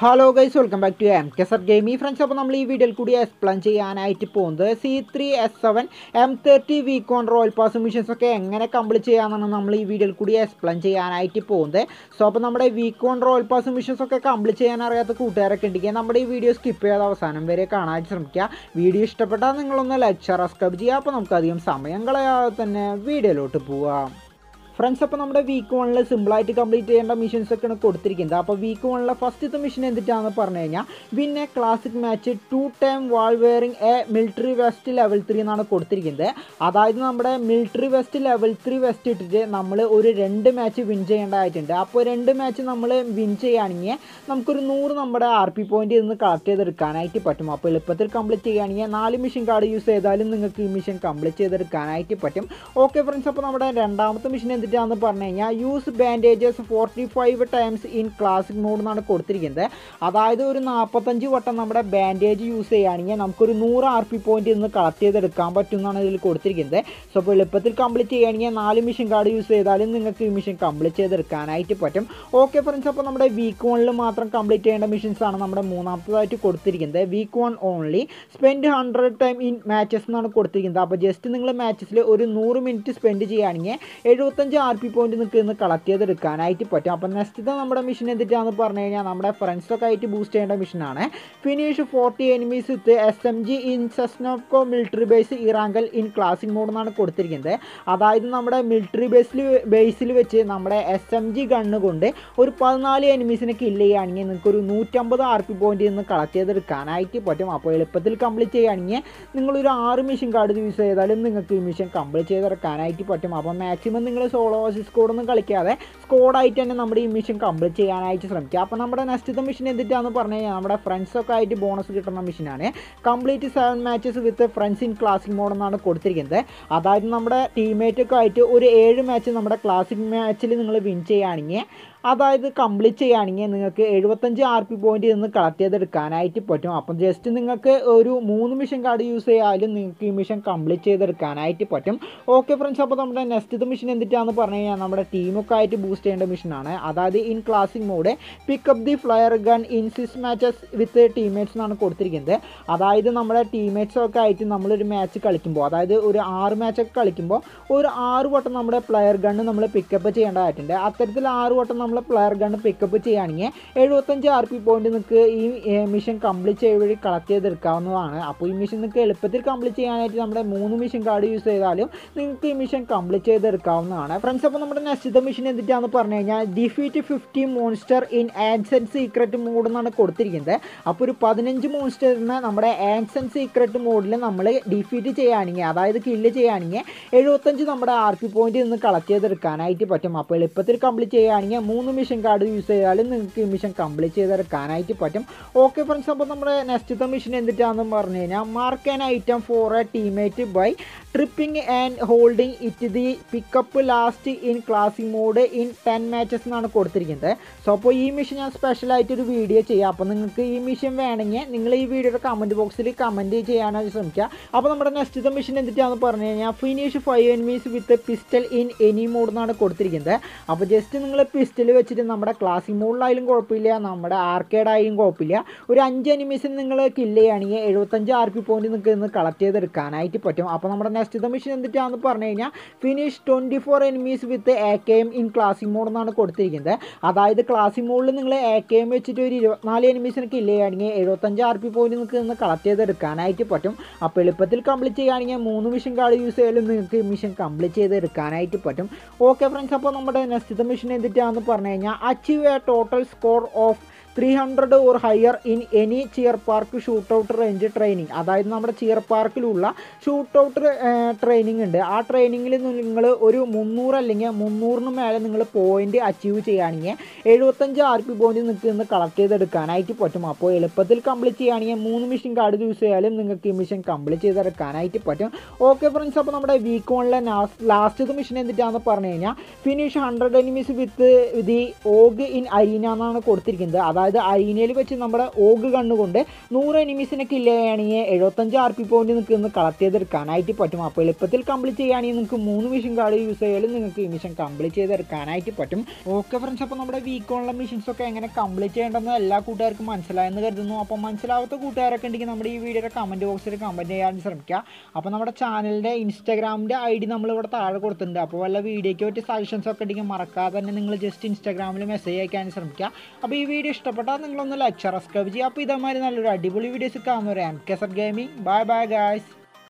Hello guys welcome back to M K sir ഈ friends അപ്പോൾ നമ്മൾ ഈ വീഡിയോയിൽ കൂടി എക്സ്പ്ലെയിൻ ചെയ്യാനായിട്ട് പോകുന്നത് C three S seven M thirty week one royale pass missions ഒക്കെ എങ്ങനെ കംപ്ലീറ്റ് ചെയ്യാമെന്നാണ് നമ്മൾ ഈ വീഡിയോയിൽ കൂടി എക്സ്പ്ലെയിൻ ചെയ്യാനായിട്ട് പോകുന്നത്. സോ അപ്പോൾ നമ്മുടെ week one royale pass missions ഒക്കെ കംപ്ലീറ്റ് ചെയ്യാൻ അറിയാത്ത കൂട്ടുകാരൊക്കെ ഉണ്ടെങ്കിൽ നമ്മുടെ ഈ വീഡിയോ സ്കിപ്പ് ചെയ്യാതെ അവസാനം വരെ കാണാൻ ശ്രമിക്കുക. വീഡിയോ ഇഷ്ടപ്പെട്ടാൽ നിങ്ങളൊന്ന് ലൈക്ക് ഷെയർ സബ്സ്ക്രൈബ് ചെയ്യുക. അപ്പോൾ നമുക്കധികം സമയം കളയാതെ തന്നെ വീഡിയോയിലോട്ട് പോവാം. ഫ്രണ്ട്സ് അപ്പോൾ നമ്മുടെ വീക്ക് വണ്ണിൽ സിമ്പിളായിട്ട് കംപ്ലീറ്റ് ചെയ്യേണ്ട മിഷൻസ് ഒക്കെയാണ് കൊടുത്തിരിക്കുന്നത്. അപ്പോൾ വീക്ക് വണ്ണിലെ ഫസ്റ്റത്തെ മിഷൻ എന്തിട്ടാണെന്ന് പറഞ്ഞു കഴിഞ്ഞാൽ a classic match two time while wearing a military vest level three എന്നാണ് കൊടുത്തിരിക്കുന്നത്. അതായത് നമ്മുടെ military vest level three vest ഇട്ടിട്ട് നമ്മൾ ഒരു രണ്ട് മാച്ച് വിൻ ചെയ്യേണ്ടതായിട്ടുണ്ട്. അപ്പോൾ രണ്ട് മാച്ച് നമ്മൾ വിൻ ചെയ്യുകയാണെങ്കിൽ നമുക്കൊരു നൂറ് നമ്മുടെ ആർ പി പോയിന്റ് നിന്ന് കളക്ട് ചെയ്തെടുക്കാനായിട്ട് പറ്റും. അപ്പോൾ എളുപ്പത്തിൽ കംപ്ലീറ്റ് ചെയ്യുകയാണെങ്കിൽ നാല് മിഷൻ കാർഡ് യൂസ് ചെയ്താലും നിങ്ങൾക്ക് ഈ മിഷൻ കംപ്ലീറ്റ് ചെയ്തെടുക്കാനായിട്ട് പറ്റും. ഓക്കെ ഫ്രണ്ട്സ് അപ്പോൾ നമ്മുടെ രണ്ടാമത്തെ മിഷൻ എന്തിട്ടാണെന്ന് പറഞ്ഞു കഴിഞ്ഞാൽ use bandages forty five times in classic mode എന്നാണ് കൊടുത്തിരിക്കുന്നത്. അതായത് ഒരു നാൽപ്പത്തഞ്ച് വട്ടം നമ്മുടെ ബാൻഡേജ് യൂസ് ചെയ്യുകയാണെങ്കിൽ നമുക്കൊരു നൂറ് ആർ പി പോയിന്റ് നിന്ന് കളക്ട് ചെയ്തെടുക്കാൻ പറ്റും എന്നാണ് ഇതിൽ കൊടുത്തിരിക്കുന്നത്. സോ അപ്പോൾ എളുപ്പത്തിൽ കംപ്ലീറ്റ് ചെയ്യുകയാണെങ്കിൽ നാല് മിഷൻ കാർഡ് യൂസ് ചെയ്താലും നിങ്ങൾക്ക് ഈ മിഷൻ കംപ്ലീറ്റ് ചെയ്തെടുക്കാനായിട്ട് പറ്റും. ഓക്കെ ഫ്രണ്ട്സ് അപ്പോൾ നമ്മുടെ വീക്ക് വണ്ണിൽ മാത്രം കംപ്ലീറ്റ് ചെയ്യേണ്ട മിഷൻസ് ആണ് നമ്മുടെ മൂന്നാമത്തതായിട്ട് കൊടുത്തിരിക്കുന്നത്. Week one only spend hundred time in matches എന്നാണ് കൊടുത്തിരിക്കുന്നത്. അപ്പോൾ ജസ്റ്റ് നിങ്ങൾ മാച്ചസിൽ ഒരു നൂറ് മിനിറ്റ് സ്പെൻഡ് ചെയ്യുകയാണെങ്കിൽ എഴുപത്തഞ്ച് ആർ പി പോയിന്റ് നിൽക്കുക ഇന്ന് കളക്ട് ചെയ്തെടുക്കാനായിട്ട് പറ്റും. അപ്പോൾ നെക്സ്റ്റ് നമ്മുടെ മിഷൻ എന്തിട്ടാന്ന് പറഞ്ഞു കഴിഞ്ഞാൽ നമ്മുടെ ഫ്രണ്ട്സൊക്കെ ആയിട്ട് ബൂസ്റ്റ് ചെയ്യേണ്ട മിഷനാണ് finish forty enemies with S M G in Sosnovka military base Erangel in classic mode എന്നാണ് കൊടുത്തിരിക്കുന്നത്. അതായത് നമ്മുടെ മിലിറ്ററി ബേസിൽ ബേസിൽ വെച്ച് നമ്മുടെ എസ് എം ജി ഗണ്ണ് കൊണ്ട് ഒരു പതിനാല് എനിമീസിനെ കില്ല് ചെയ്യുകയാണെങ്കിൽ നിങ്ങൾക്ക് ഒരു നൂറ്റമ്പത് ആർ പി പോയിന്റ് നിന്ന് കളക്ട് ചെയ്തെടുക്കാനായിട്ട് പറ്റും. അപ്പോൾ എളുപ്പത്തിൽ കംപ്ലീറ്റ് ചെയ്യുകയാണെങ്കിൽ നിങ്ങളൊരു ആറ് മിഷൻ കാർഡ് യൂസ് ചെയ്താലും നിങ്ങൾക്ക് ഈ മിഷൻ കംപ്ലീറ്റ് ചെയ്തെടുക്കാനായിട്ട് പറ്റും. അപ്പോൾ മാക്സിമം നിങ്ങൾ സോളോ സ്കോഡൊന്നും കളിക്കാതെ സ്കോഡായിട്ട് തന്നെ നമ്മുടെ ഈ മിഷൻ കംപ്ലീറ്റ് ചെയ്യാനായിട്ട് ശ്രമിക്കുക. അപ്പോൾ നമ്മുടെ നെക്സ്റ്റ് മിഷൻ എന്തിട്ടാന്ന് പറഞ്ഞു കഴിഞ്ഞാൽ നമ്മുടെ ഫ്രണ്ട്സൊക്കെ ആയിട്ട് ബോണസ് കിട്ടുന്ന മിഷനാണ് complete seven matches with friends in classic mode എന്നാണ് കൊടുത്തിരിക്കുന്നത്. അതായത് നമ്മുടെ ടീംമേറ്റൊക്കെ ആയിട്ട് ഒരു ഏഴ് മാച്ച് നമ്മുടെ ക്ലാസിക് മാച്ചിൽ നിങ്ങൾ വിൻ ചെയ്യുകയാണെങ്കിൽ അതായത് കംപ്ലീറ്റ് ചെയ്യുകയാണെങ്കിൽ നിങ്ങൾക്ക് എഴുപത്തഞ്ച് ആർ പി പോയിന്റ് നിന്ന് കളക്ട് ചെയ്തെടുക്കാനായിട്ട് പറ്റും. അപ്പം ജസ്റ്റ് നിങ്ങൾക്ക് ഒരു മൂന്ന് മിഷൻ കാർഡ് യൂസ് ചെയ്യാലും നിങ്ങൾക്ക് ഈ മിഷൻ കംപ്ലീറ്റ് ചെയ്തെടുക്കാനായിട്ട് പറ്റും. ഓക്കെ ഫ്രണ്ട്സ് അപ്പോൾ നമ്മുടെ നെക്സ്റ്റ് മിഷൻ എന്തിട്ടാന്ന് പറഞ്ഞു കഴിഞ്ഞാൽ നമ്മുടെ ടീമൊക്കെ ആയിട്ട് ബൂസ്റ്റ് ചെയ്യേണ്ട മിഷനാണ് അതായത് in classic mode pick up the flare gun in Cs matches with teammates എന്നാണ് കൊടുത്തിരിക്കുന്നത്. അതായത് നമ്മുടെ ടീമേറ്റ്സ് ഒക്കെ ആയിട്ട് നമ്മളൊരു മാച്ച് കളിക്കുമ്പോൾ അതായത് ഒരു ആറ് മാച്ചൊക്കെ കളിക്കുമ്പോൾ ഒരു ആറ് വട്ടം നമ്മുടെ പ്ലെയർ ഗണ്ണ് നമ്മൾ പിക്കപ്പ് ചെയ്യേണ്ടതായിട്ടുണ്ട്. അത്തരത്തിൽ ആറ് വട്ടം നമ്മൾ പ്ലെയർ ഗൺ പിക്കപ്പ് ചെയ്യുകയാണെങ്കിൽ എഴുപത്തഞ്ച് ആർ പി പോയിന്റ് നിങ്ങൾക്ക് ഈ മിഷൻ കംപ്ലീറ്റ് ചെയ്യുക വഴി കളക്ട് ചെയ്തെടുക്കാവുന്നതാണ്. അപ്പോൾ ഈ മിഷൻ നിങ്ങൾക്ക് എളുപ്പത്തിൽ കംപ്ലീറ്റ് ചെയ്യാനായിട്ട് നമ്മുടെ മൂന്ന് മിഷൻ കാർഡ് യൂസ് ചെയ്താലും നിങ്ങൾക്ക് ഈ മിഷൻ കംപ്ലീറ്റ് ചെയ്തെടുക്കാവുന്നതാണ്. ഫ്രണ്ട്സ് അപ്പോൾ നമ്മുടെ നെക്സ്റ്റ് മിഷൻ എന്തിട്ടാണെന്ന് പറഞ്ഞു കഴിഞ്ഞാൽ defeat fifty monster in ancient secret mode എന്നാണ് കൊടുത്തിരിക്കുന്നത്. അപ്പോൾ ഒരു പതിനഞ്ച് മോൺസ്റ്ററിനെ നമ്മുടെ ആൻസൻ സീക്രട്ട് മോഡിൽ നമ്മൾ ഡിഫീറ്റ് ചെയ്യുകയാണെങ്കിൽ അതായത് കില്ല് ചെയ്യുകയാണെങ്കിൽ എഴുപത്തഞ്ച് നമ്മുടെ ആർ പി പോയിന്റ് നിന്ന് കളക്ട് ചെയ്തെടുക്കാനായിട്ട് പറ്റും. അപ്പോൾ എളുപ്പത്തിൽ കംപ്ലീറ്റ് ചെയ്യുകയാണെങ്കിൽ മൂന്ന് മിഷൻ കാർഡ് യൂസ് ചെയ്താലും നിങ്ങൾക്ക് ഈ മിഷൻ കംപ്ലീറ്റ് ചെയ്തെടുക്കാനായിട്ട് പറ്റും. ഓക്കെ ഫ്രണ്ട്സ് അപ്പോൾ നമ്മുടെ നെക്സ്റ്റത്തെ മിഷൻ എന്തിട്ടാണെന്ന് പറഞ്ഞു കഴിഞ്ഞാൽ mark an item for a teammate by tapping and holding it the pickup list in classic mode in ten matches എന്നാണ് കൊടുത്തിരിക്കുന്നത്. സോ അപ്പോൾ ഈ മിഷൻ ഞാൻ സ്പെഷ്യലായിട്ട് ഒരു വീഡിയോ ചെയ്യാം. അപ്പോൾ നിങ്ങൾക്ക് ഈ മിഷൻ വേണമെങ്കിൽ നിങ്ങൾ ഈ വീഡിയോയുടെ കമന്റ് ബോക്സിൽ കമന്റ് ചെയ്യാനായിട്ട് ശ്രമിക്കുക. അപ്പോൾ നമ്മുടെ നെക്സ്റ്റത്തെ മിഷൻ എന്തിട്ടാണെന്ന് പറഞ്ഞു കഴിഞ്ഞാൽ finish five enemies with pistol in any mode എന്നാണ് കൊടുത്തിരിക്കുന്നത്. അപ്പോൾ ജസ്റ്റ് നിങ്ങൾ പിസ്റ്റൽ വെച്ചിട്ട് നമ്മുടെ ക്ലാസിക് മോഡിലായാലും കുഴപ്പമില്ല. നമ്മുടെ ആർക്കേഡായാലും കുഴപ്പമില്ല. ഒരു അഞ്ച് എനിമീസിന് നിങ്ങൾ കില്ല് ചെയ്യുകയാണെങ്കിൽ എഴുപത്തഞ്ച് ആർ പി പോയിന്റ് നിങ്ങൾക്ക് ഇന്ന് കളക്ട് ചെയ്തെടുക്കാനായിട്ട് പറ്റും. അപ്പോൾ നമ്മുടെ നെക്സ്റ്റ് മിഷൻ എന്തിട്ടാണെന്ന് പറഞ്ഞു കഴിഞ്ഞാൽ finish twenty four enemies with A K M in classic mode എന്നാണ് കൊടുത്തിരിക്കുന്നത്. അതായത് ക്ലാസിംഗ് മോഡിൽ നിങ്ങൾ എ കെ എം വെച്ചിട്ട് ഒരു ഇരുപത്തിനാല് എനിമീസിനൊക്കെ ചെയ്യുകയാണെങ്കിൽ എഴുപത്തഞ്ച് ആർ പി പോയിന്റ് നിങ്ങൾക്ക് നിന്ന് കളക്ട് ചെയ്തെടുക്കാനായിട്ട് പറ്റും. അപ്പോൾ എളുപ്പത്തിൽ കംപ്ലീറ്റ് ചെയ്യുകയാണെങ്കിൽ മൂന്ന് മിഷൻ കാർഡ് യൂസ് ചെയ്താലും നിങ്ങൾക്ക് മിഷൻ കംപ്ലീറ്റ് ചെയ്തെടുക്കാനായിട്ട് പറ്റും. ഓക്കെ ഫ്രണ്ട്സ് അപ്പോൾ നമ്മുടെ നെക്സ്റ്റ് മിഷൻ എന്തിട്ടാണെന്ന് പറഞ്ഞു കഴിഞ്ഞാൽ achieve a total score of three hundred or higher in any cheer park shoot out range training അതായത് നമ്മുടെ ചിയർ പാർക്കിലുള്ള ഷൂട്ട് ഔട്ട് ട്രെയിനിങ് ഉണ്ട്. ആ ട്രെയിനിങ്ങിൽ നിങ്ങൾ ഒരു മുന്നൂറ് അല്ലെങ്കിൽ മുന്നൂറിന് മേലെ നിങ്ങൾ പോയിന്റ് അച്ചീവ് ചെയ്യുകയാണെങ്കിൽ എഴുപത്തഞ്ച് ആർ പി പോയിന്റ് നിങ്ങൾക്ക് ഇന്ന് കളക്ട് ചെയ്തെടുക്കാനായിട്ട് പറ്റും. അപ്പോൾ എളുപ്പത്തിൽ കംപ്ലീറ്റ് ചെയ്യുകയാണെങ്കിൽ മൂന്ന് മിഷൻ കാർഡ് യൂസ് ചെയ്യാലും നിങ്ങൾക്ക് ഈ മിഷൻ കംപ്ലീറ്റ് ചെയ്തെടുക്കാനായിട്ട് പറ്റും. ഓക്കെ ഫ്രണ്ട്സ് അപ്പോൾ നമ്മുടെ വീക്ക് വണ്ണിലെ ലാസ്റ്റത്തെ മിഷൻ എന്തിട്ടാണെന്ന് പറഞ്ഞു കഴിഞ്ഞാൽ finish hundred enemies with the AUG in arena എന്നാണ് കൊടുത്തിരിക്കുന്നത്. അതായത് അതായത് അരീനയിൽ വെച്ച് നമ്മുടെ ഓഗ് കണ്ണുകൊണ്ട് നൂറ് എനിമീസിനെ കില്ല് ചെയ്യുകയാണെങ്കിൽ എഴുപത്തഞ്ച് ആർ പി പോയിന്റ് നിങ്ങൾക്ക് ഇന്ന് കളക്ട് ചെയ്തെടുക്കാനായിട്ട് പറ്റും. അപ്പോൾ എളുപ്പത്തിൽ കംപ്ലീറ്റ് ചെയ്യുകയാണെങ്കിൽ നിങ്ങൾക്ക് മൂന്ന് മിഷൻ കാർഡ് യൂസ് ചെയ്യാലും നിങ്ങൾക്ക് ഈ മിഷൻ കംപ്ലീറ്റ് ചെയ്തെടുക്കാനായിട്ട് പറ്റും. ഓക്കെ ഫ്രണ്ട്സ് അപ്പോൾ നമ്മുടെ വീക്കോണിലെ മിഷൻസ് ഒക്കെ എങ്ങനെ കംപ്ലീറ്റ് ചെയ്യേണ്ടെന്ന് എല്ലാ കൂട്ടുകാർക്കും മനസ്സിലായെന്ന് കരുതുന്നു. അപ്പോൾ മനസ്സിലാവാത്ത കൂട്ടുകാരൊക്കെ ഉണ്ടെങ്കിൽ നമ്മുടെ ഈ വീഡിയോയുടെ കമന്റ് ബോക്സിൽ കമന്റ് ചെയ്യാൻ ശ്രമിക്കുക. അപ്പോൾ നമ്മുടെ ചാനലിന്റെ ഇൻസ്റ്റാഗ്രാമിന്റെ ഐ ഡി നമ്മളിവിടെ താഴെ കൊടുത്തിട്ടുണ്ട്. അപ്പോൾ വല്ല വീഡിയോയ്ക്ക് പറ്റിയ സജഷൻസ് ഒക്കെ ഉണ്ടെങ്കിൽ മറക്കാതെ തന്നെ നിങ്ങൾ ജസ്റ്റ് ഇൻസ്റ്റാഗ്രാമിൽ മെസ്സേജ് അയക്കാൻ ശ്രമിക്കുക. അപ്പോൾ ഈ വീഡിയോ ഇഷ്ടപ്പെട്ടാൽ നിങ്ങളൊന്ന് ലൈക്ക് സബ്സ്ക്രൈബ് ചെയ്യുക. അപ്പോൾ ഇതേമാതിരി നല്ലൊരു അടിപൊളി വീഡിയോസ് കാണുന്നവരെ M K gaming bye bye guys